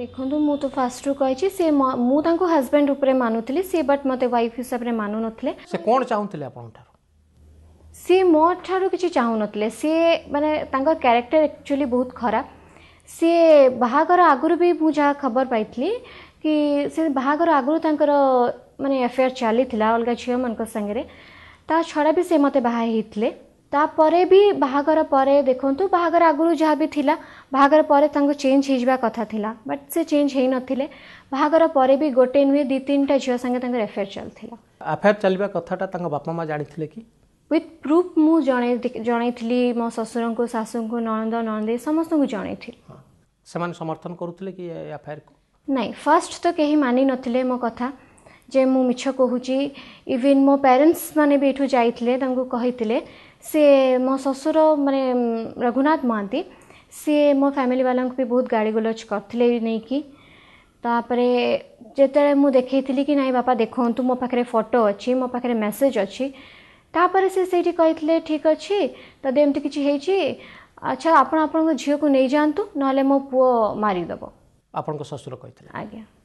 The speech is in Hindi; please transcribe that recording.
देखु मु तो फास्टु कही मुझे हजबैंड मानुली सी बट मत वाइफ हिसाब से मानु नाहूल सी मोर कि चाहून सी मानने क्यारेक्टर एक्चुअली बहुत खराब सी बाहर आगुरी भी मुझे जहाँ खबर पाई कि बाहर आगुरी मानने एफेयर चली अलग झील मान संगे छड़ा भी सी मत बाहर ତାପରେ ବି ବାହାଘର ପରେ ଦେଖନ୍ତୁ ବାହାଘର ଆଗରୁ ଯାହା ବି ଥିଲା ବାହାଘର ପରେ ତାଙ୍କୁ ଚେଞ୍ଜ ହେଇଯିବା କଥା ଥିଲା ବଟ୍ ସେ ଚେଞ୍ଜ ହେଇନଥିଲେ ବାହାଘର ପରେ ବି ଗୋଟେ ନୁହେଁ ଦୁଇ ତିନିଟା ଝିଅ ସାଙ୍ଗେ ତାଙ୍କର ଆଫେୟାର ଚାଲିଥିଲା ଆଫେୟାର ଚାଲିବା କଥାଟା ତାଙ୍କ ବାପା ମା ଜାଣିଥିଲେ କି ୱିଥ୍ ପ୍ରୁଫ୍ ମୁଁ ଜଣେଇ ଜଣେଇଥିଲି ମୋ ଶ୍ୱଶୁରଙ୍କୁ ଶାଶୁଙ୍କୁ ନଣନ୍ଦ ନଣନ୍ଦେଇ ସମସ୍ତଙ୍କୁ ଜଣେଇଥିଲି ସେମାନେ ସମର୍ଥନ କରୁଥିଲେ କି ଆଫେୟାରକୁ ନାଇଁ ଫାର୍ଷ୍ଟ ତ କେହି ମାନି ନଥିଲେ ମୋ କଥା जे मु मिछ कह इवेन मो पेरेंट्स मैंने भी यूँ जाते कही मो शशुर मान रघुनाथ महांति सी मो फैमिली वाला भी बहुत गाड़ी गोलच करते नहीं कि जिते मुझे देखे थी कि नहीं बापा देखु मो पाखे फोटो अच्छी मो पाखे मेसेज अच्छी से सही कही ठीक अच्छे तद एम कि अच्छा आप झी को नहीं जातु ना मो पु मारिदेव आपशुर शुरू कही आज्ञा